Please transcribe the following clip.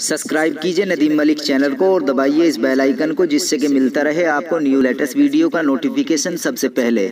Subscribe कीजिए Nadeem Malik channel को और दबाइए इस बेल आइकन को जिससे कि मिलता रहे आपको न्यू लेटेस्ट वीडियो का नोटिफिकेशन सबसे पहले।